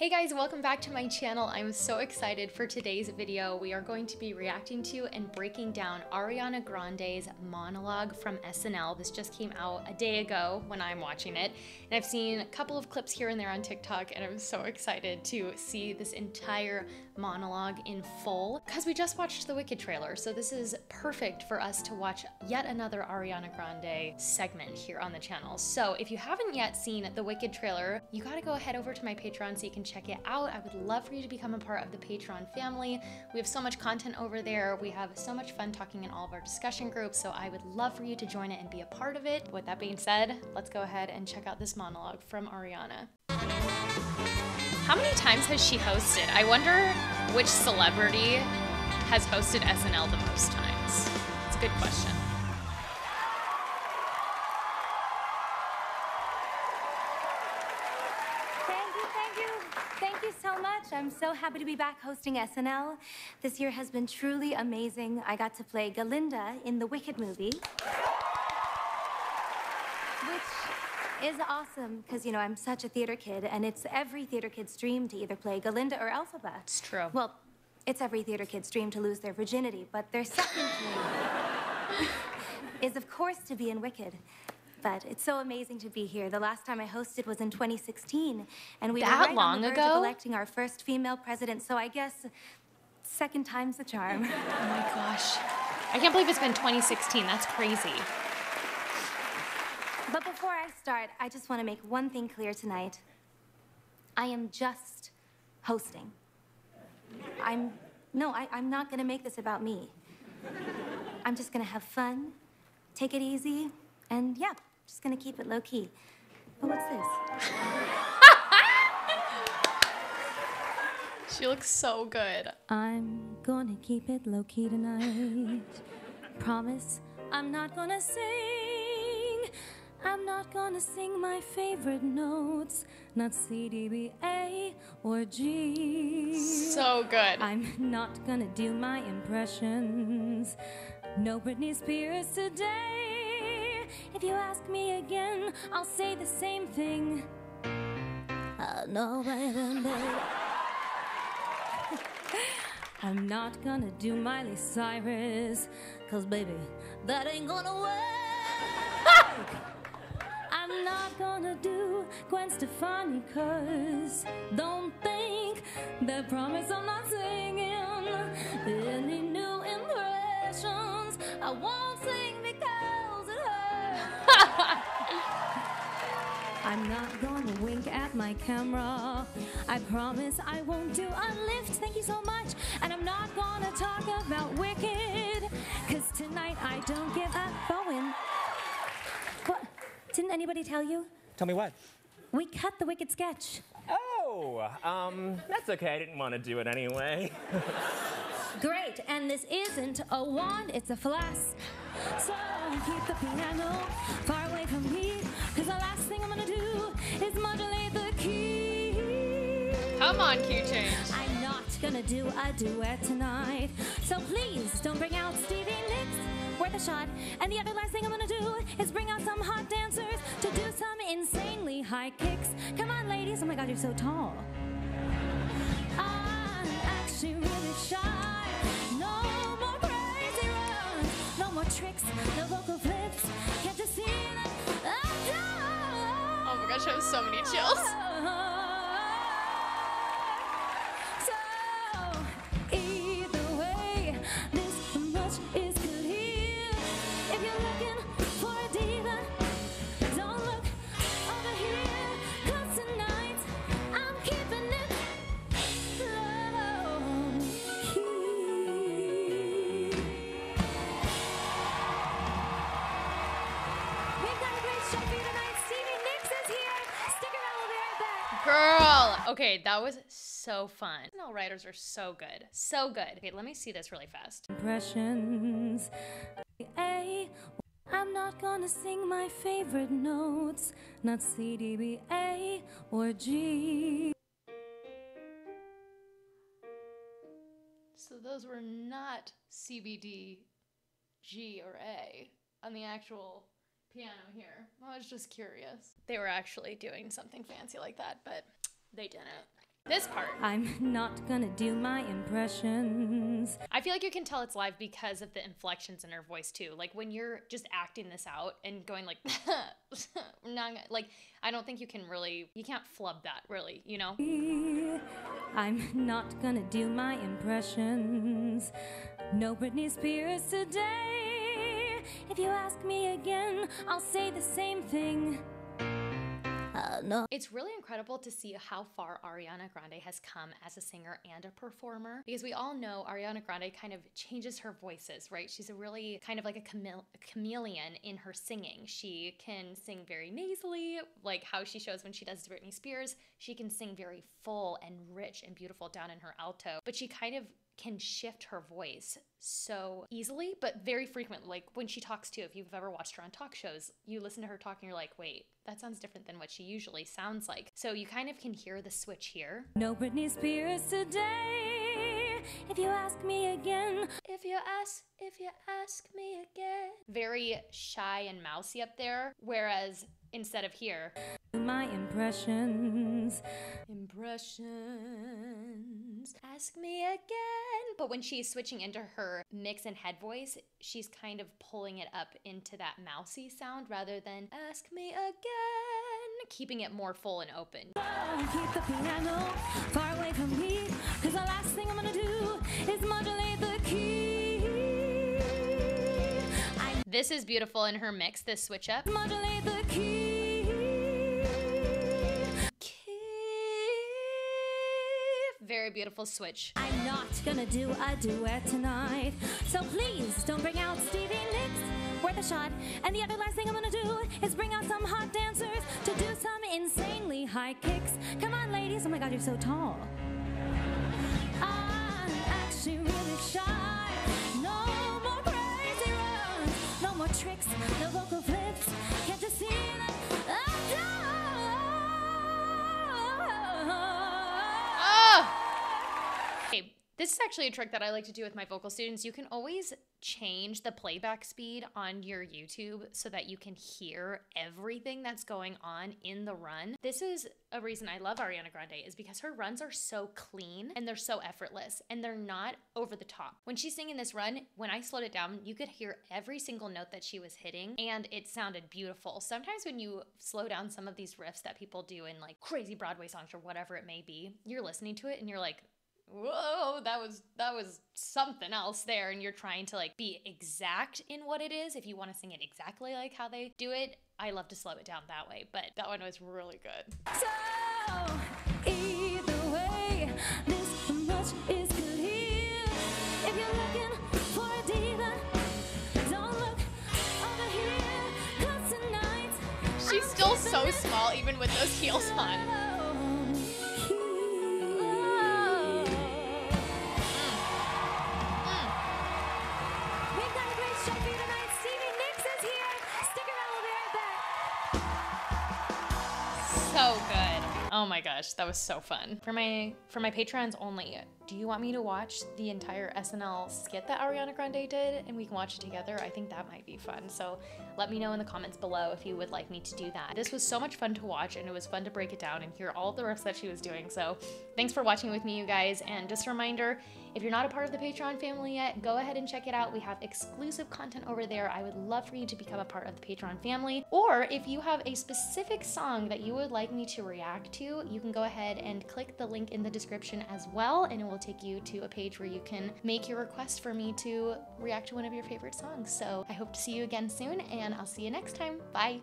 Hey guys, welcome back to my channel. I'm so excited for today's video. We are going to be reacting to and breaking down Ariana Grande's monologue from SNL. This just came out a day ago when I'm watching it. And I've seen a couple of clips here and there on TikTok and I'm so excited to see this entire monologue in full because we just watched the Wicked trailer. So this is perfect for us to watch yet another Ariana Grande segment here on the channel. So if you haven't yet seen the Wicked trailer, you gotta go ahead over to my Patreon so you can check it out. I would love for you to become a part of the Patreon family. We have so much content over there. We have so much fun talking in all of our discussion groups. So I would love for you to join it and be a part of it. With that being said, let's go ahead and check out this monologue from Ariana. How many times has she hosted? I wonder which celebrity has hosted SNL the most times. It's a good question. I'm so happy to be back hosting SNL. This year has been truly amazing. I got to play Galinda in the Wicked movie. Which is awesome because, you know, I'm such a theater kid, and it's every theater kid's dream to either play Galinda or Elphaba. It's true. Well, it's every theater kid's dream to lose their virginity, but their second dream is, of course, to be in Wicked. But it's so amazing to be here. The last time I hosted was in 2016, and we That were right long on the verge ago? of electing our first female president. So I guess second time's the charm. Oh my gosh. I can't believe it's been 2016. That's crazy. but before I start, I just want to make one thing clear tonight. I am just hosting. I'm no, I, I'm not gonna make this about me. I'm just gonna have fun, take it easy, and yeah, just gonna keep it low key. But what's this? She looks so good. I'm gonna keep it low key tonight. Promise I'm not gonna sing. I'm not gonna sing my favorite notes, not C, D, B, A, or G. So good. I'm not gonna do my impressions. No Britney Spears today. If you ask me again, I'll say the same thing. Uh, no, baby, baby. I'm not gonna do Miley Cyrus, cause baby, that ain't gonna work. I'm not gonna do Gwen Stefani, cause don't think that promise I'm not singing any new impressions. I won't sing because. I'm not gonna wink at my camera. I promise I won't do a lift. Thank you so much. And I'm not gonna talk about Wicked. Cause tonight I don't give a Bowen. What? Didn't anybody tell you? Tell me what? We cut the Wicked sketch. Oh, um, that's okay. I didn't want to do it anyway. Great, and this isn't a wand, it's a flask. So keep the piano far away from me, cause the last thing I'm gonna do is modulate the key. Come on, Q change. I'm not gonna do a duet tonight, so please don't bring out Stevie Nicks. Worth a shot. And the other last thing I'm gonna do is bring out some hot dancers to do some insanely high kicks. Come on, ladies. Oh my god, you're so tall. Have so many chills. Okay, that was so fun. No writers are so good. So good. Okay, let me see this really fast. impressions. A, I'm not gonna sing my favorite notes, not C, D, B, A, or G. So those were not CBD, G, or A on the actual piano here. I was just curious. They were actually doing something fancy like that, but they didn't. This part. I'm not gonna do my impressions. I feel like you can tell it's live because of the inflections in her voice too. Like when you're just acting this out and going like, not like I don't think you can really, you can't flub that really, you know? I'm not gonna do my impressions. No Britney Spears today. If you ask me again, I'll say the same thing. It's really incredible to see how far Ariana Grande has come as a singer and a performer because we all know Ariana Grande kind of changes her voices, right? She's a really kind of like a, chame- a chameleon in her singing. She can sing very nasally, like how she shows when she does Britney Spears. She can sing very full and rich and beautiful down in her alto, but she kind of can shift her voice so easily, but very frequently. Like when she talks too, if you've ever watched her on talk shows, you listen to her talk and you're like, wait, that sounds different than what she usually sounds like. So you kind of can hear the switch here. No Britney Spears today. If you ask me again, If you ask, if you ask me again. Very shy and mousy up there, whereas instead of here, my impressions. impressions, ask me again. But when she's switching into her mix and head voice, she's kind of pulling it up into that mousy sound rather than ask me again, keeping it more full and open. Keep the piano far away from me. Cause the last thing I'm gonna do is modulate the key. This is beautiful in her mix, this switch up. Very beautiful switch. I'm not gonna do a duet tonight. So please don't bring out Stevie Nicks. Worth a shot. And the other last thing I'm gonna do is bring out some hot dancers to do some insanely high kicks. Come on, ladies. Oh my god, you're so tall. I'm actually really shy. No more crazy runs. No more tricks. No vocal flips. Can't you see that? I'm done? This is actually a trick that I like to do with my vocal students. You can always change the playback speed on your YouTube so that you can hear everything that's going on in the run. This is a reason I love Ariana Grande is because her runs are so clean and they're so effortless and they're not over the top. When she's singing this run, when I slowed it down, you could hear every single note that she was hitting and it sounded beautiful. Sometimes when you slow down some of these riffs that people do in like crazy Broadway songs or whatever it may be, you're listening to it and you're like, whoa that was that was something else there. And you're trying to like be exact in what it is. If you want to sing it exactly like how they do it i love to slow it down that way but that one was really good. So, either way, this much is clear. If you're looking for a diva, don't look over here. 'cause tonight, she's still so small even with those heels on good. Oh my gosh that was so fun. For my for my patrons only do you want me to watch the entire snl skit that ariana grande did and we can watch it together i think that might be fun so let me know in the comments below if you would like me to do that this was so much fun to watch and it was fun to break it down and hear all the riffs that she was doing so thanks for watching with me you guys and just a reminder if you're not a part of the Patreon family yet, go ahead and check it out. We have exclusive content over there. I would love for you to become a part of the Patreon family. Or if you have a specific song that you would like me to react to, you can go ahead and click the link in the description as well, and it will take you to a page where you can make your request for me to react to one of your favorite songs. So I hope to see you again soon, and I'll see you next time. Bye.